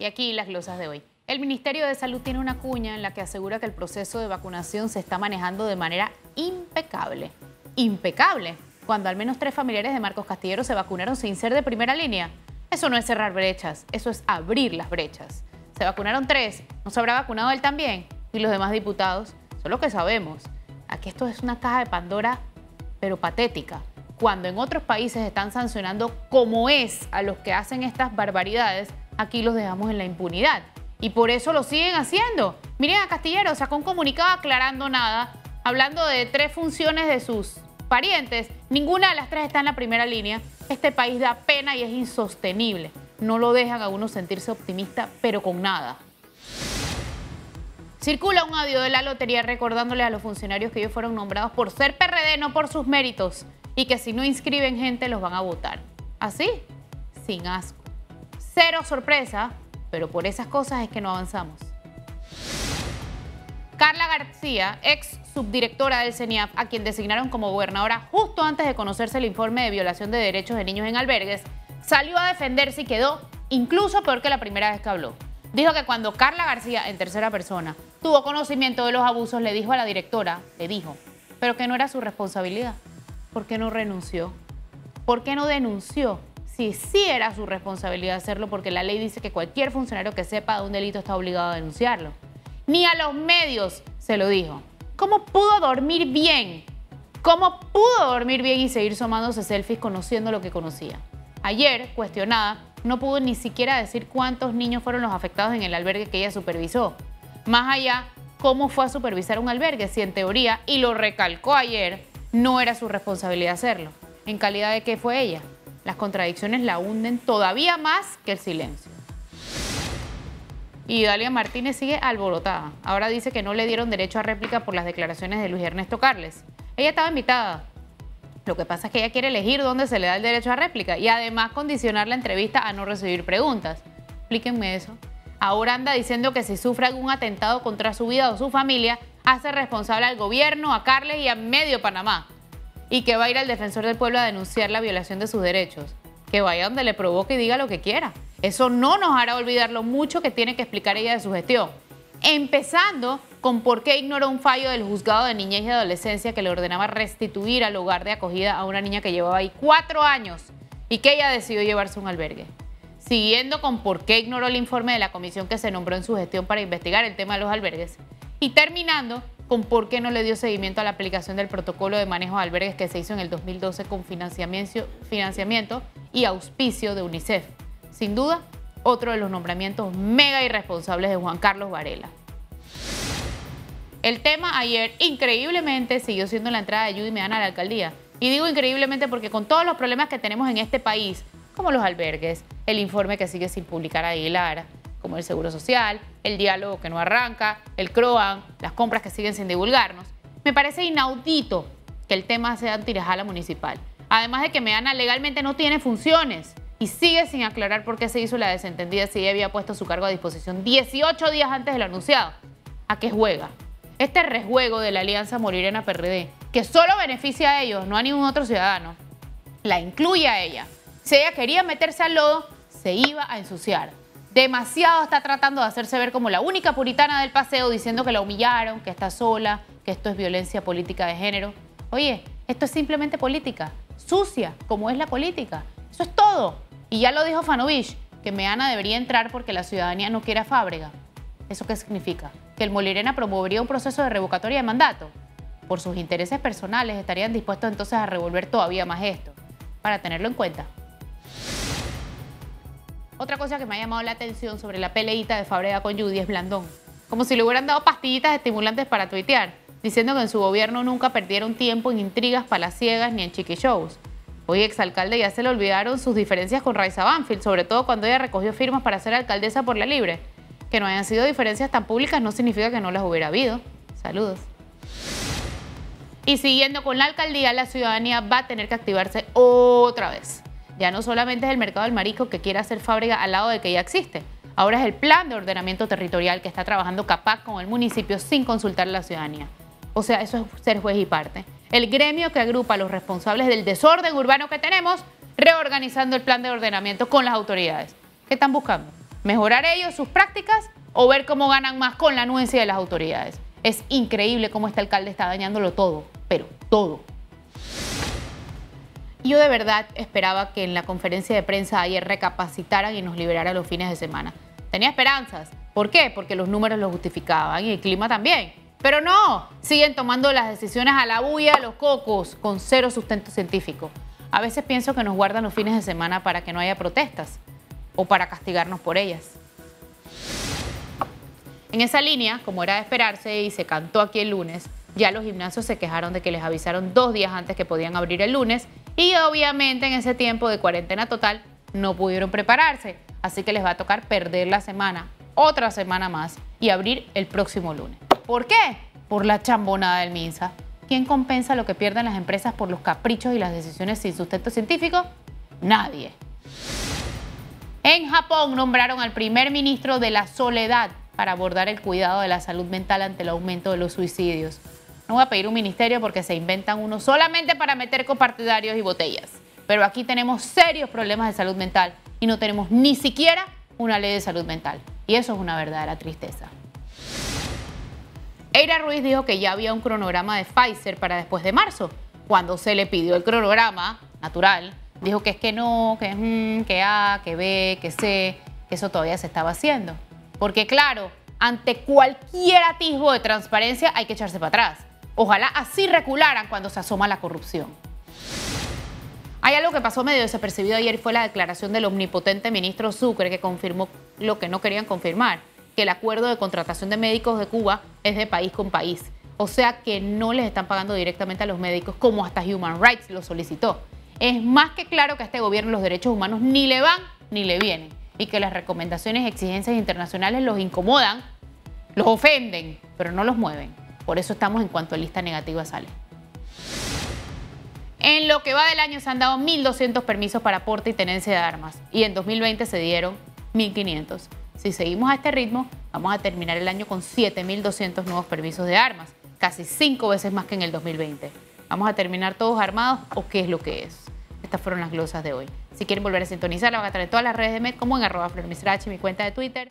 Y aquí las glosas de hoy. El Ministerio de Salud tiene una cuña en la que asegura que el proceso de vacunación se está manejando de manera impecable. Impecable, cuando al menos tres familiares de Marcos Castillero se vacunaron sin ser de primera línea. Eso no es cerrar brechas, eso es abrir las brechas. Se vacunaron tres, ¿no se habrá vacunado él también? Y los demás diputados, eso es lo que sabemos. Aquí esto es una caja de Pandora, pero patética. Cuando en otros países están sancionando como es a los que hacen estas barbaridades, aquí los dejamos en la impunidad. Y por eso lo siguen haciendo. Miren a Castillero, sacó un comunicado aclarando nada, hablando de tres funciones de sus parientes. Ninguna de las tres está en la primera línea. Este país da pena y es insostenible. No lo dejan a uno sentirse optimista, pero con nada. Circula un audio de la lotería recordándole a los funcionarios que ellos fueron nombrados por ser PRD, no por sus méritos, y que si no inscriben gente los van a votar. Así, sin asco. Cero sorpresa, pero por esas cosas es que no avanzamos. Carla García, ex subdirectora del CENIAF, a quien designaron como gobernadora justo antes de conocerse el informe de violación de derechos de niños en albergues, salió a defenderse y quedó incluso peor que la primera vez que habló. Dijo que cuando Carla García, en tercera persona, tuvo conocimiento de los abusos, le dijo a la directora, le dijo, pero que no era su responsabilidad. ¿Por qué no renunció? ¿Por qué no denunció? Si sí era su responsabilidad hacerlo, porque la ley dice que cualquier funcionario que sepa de un delito está obligado a denunciarlo ni a los medios se lo dijo. ¿Cómo pudo dormir bien? ¿Cómo pudo dormir bien y seguir sumándose selfies conociendo lo que conocía? Ayer, cuestionada, no pudo ni siquiera decir cuántos niños fueron los afectados en el albergue que ella supervisó. Más allá, cómo fue a supervisar un albergue si en teoría, y lo recalcó ayer, no era su responsabilidad hacerlo. ¿En calidad de qué fue ella? Las contradicciones la hunden todavía más que el silencio. Y Dalia Martínez sigue alborotada. Ahora dice que no le dieron derecho a réplica por las declaraciones de Luis Ernesto Carles. Ella estaba invitada. Lo que pasa es que ella quiere elegir dónde se le da el derecho a réplica y además condicionar la entrevista a no recibir preguntas. Explíquenme eso. Ahora anda diciendo que si sufre algún atentado contra su vida o su familia, hace responsable al gobierno, a Carles y a medio Panamá. Y que va a ir al defensor del pueblo a denunciar la violación de sus derechos. Que vaya donde le provoque y diga lo que quiera. Eso no nos hará olvidar lo mucho que tiene que explicar ella de su gestión. Empezando con por qué ignoró un fallo del juzgado de niñez y adolescencia que le ordenaba restituir al hogar de acogida a una niña que llevaba ahí cuatro años y que ella decidió llevarse un albergue. Siguiendo con por qué ignoró el informe de la comisión que se nombró en su gestión para investigar el tema de los albergues. Y terminando con por qué no le dio seguimiento a la aplicación del protocolo de manejo de albergues que se hizo en el 2012 con financiamiento, y auspicio de UNICEF sin duda, otro de los nombramientos mega irresponsables de Juan Carlos Varela. El tema ayer, increíblemente, siguió siendo la entrada de Judy Medana a la alcaldía. Y digo increíblemente porque con todos los problemas que tenemos en este país, como los albergues, el informe que sigue sin publicar Aguilar, como el Seguro Social, el diálogo que no arranca, el CROAN, las compras que siguen sin divulgarnos, me parece inaudito que el tema sea antirajala municipal. Además de que Medana legalmente no tiene funciones y sigue sin aclarar por qué se hizo la desentendida si ella había puesto su cargo a disposición 18 días antes de lo anunciado. ¿A qué juega? Este rejuego de la Alianza Morirena-PRD, que solo beneficia a ellos, no a ningún otro ciudadano, la incluye a ella. Si ella quería meterse al lodo, se iba a ensuciar. Demasiado está tratando de hacerse ver como la única puritana del paseo, diciendo que la humillaron, que está sola, que esto es violencia política de género. Oye, esto es simplemente política, sucia, como es la política. Eso es todo. Y ya lo dijo Fanovich, que Meana debería entrar porque la ciudadanía no quiere a Fábrega. ¿Eso qué significa? Que el Molirena promovería un proceso de revocatoria de mandato. Por sus intereses personales estarían dispuestos entonces a revolver todavía más esto, para tenerlo en cuenta. Otra cosa que me ha llamado la atención sobre la peleita de Fábrega con Judy es Blandón. Como si le hubieran dado pastillitas estimulantes para tuitear, diciendo que en su gobierno nunca perdieron tiempo en intrigas palaciegas ni en chiqui shows. Hoy exalcalde ya se le olvidaron sus diferencias con Raiza Banfield, sobre todo cuando ella recogió firmas para ser alcaldesa por la Libre. Que no hayan sido diferencias tan públicas no significa que no las hubiera habido. Saludos. Y siguiendo con la alcaldía, la ciudadanía va a tener que activarse otra vez. Ya no solamente es el mercado del marisco que quiere hacer fábrica al lado de que ya existe. Ahora es el plan de ordenamiento territorial que está trabajando CAPAC con el municipio sin consultar a la ciudadanía. O sea, eso es ser juez y parte el gremio que agrupa a los responsables del desorden urbano que tenemos, reorganizando el plan de ordenamiento con las autoridades. ¿Qué están buscando? ¿Mejorar ellos sus prácticas o ver cómo ganan más con la anuencia de las autoridades? Es increíble cómo este alcalde está dañándolo todo, pero todo. Yo de verdad esperaba que en la conferencia de prensa ayer recapacitaran y nos liberaran los fines de semana. Tenía esperanzas. ¿Por qué? Porque los números lo justificaban y el clima también. Pero no, siguen tomando las decisiones a la bulla de los cocos con cero sustento científico. A veces pienso que nos guardan los fines de semana para que no haya protestas o para castigarnos por ellas. En esa línea, como era de esperarse y se cantó aquí el lunes, ya los gimnasios se quejaron de que les avisaron dos días antes que podían abrir el lunes y obviamente en ese tiempo de cuarentena total no pudieron prepararse, así que les va a tocar perder la semana, otra semana más y abrir el próximo lunes. ¿Por qué? Por la chambonada del MINSA. ¿Quién compensa lo que pierden las empresas por los caprichos y las decisiones sin sustento científico? Nadie. En Japón nombraron al primer ministro de la soledad para abordar el cuidado de la salud mental ante el aumento de los suicidios. No voy a pedir un ministerio porque se inventan uno solamente para meter copartidarios y botellas. Pero aquí tenemos serios problemas de salud mental y no tenemos ni siquiera una ley de salud mental. Y eso es una verdadera tristeza. Eira Ruiz dijo que ya había un cronograma de Pfizer para después de marzo. Cuando se le pidió el cronograma natural, dijo que es que no, que mm, que A, que B, que C, que eso todavía se estaba haciendo. Porque claro, ante cualquier atisbo de transparencia hay que echarse para atrás. Ojalá así recularan cuando se asoma la corrupción. Hay algo que pasó medio desapercibido ayer y fue la declaración del omnipotente ministro Sucre que confirmó lo que no querían confirmar, que el acuerdo de contratación de médicos de Cuba es de país con país. O sea que no les están pagando directamente a los médicos como hasta Human Rights lo solicitó. Es más que claro que a este gobierno los derechos humanos ni le van ni le vienen y que las recomendaciones y exigencias internacionales los incomodan, los ofenden, pero no los mueven. Por eso estamos en cuanto a lista negativa sale. En lo que va del año se han dado 1.200 permisos para aporte y tenencia de armas y en 2020 se dieron 1.500. Si seguimos a este ritmo, vamos a terminar el año con 7.200 nuevos permisos de armas, casi cinco veces más que en el 2020. ¿Vamos a terminar todos armados o qué es lo que es? Estas fueron las glosas de hoy. Si quieren volver a sintonizar, la van a en todas las redes de MED como en arroba mi cuenta de Twitter.